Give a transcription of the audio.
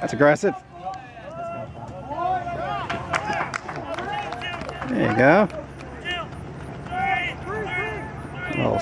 That's aggressive. There you go. Little